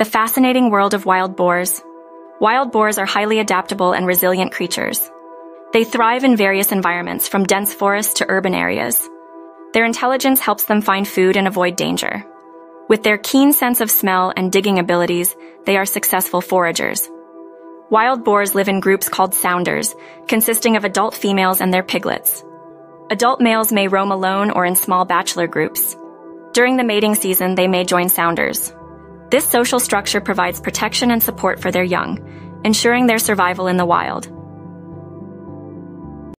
The fascinating world of wild boars. Wild boars are highly adaptable and resilient creatures. They thrive in various environments, from dense forests to urban areas. Their intelligence helps them find food and avoid danger. With their keen sense of smell and digging abilities, they are successful foragers. Wild boars live in groups called sounders, consisting of adult females and their piglets. Adult males may roam alone or in small bachelor groups. During the mating season, they may join sounders. This social structure provides protection and support for their young, ensuring their survival in the wild.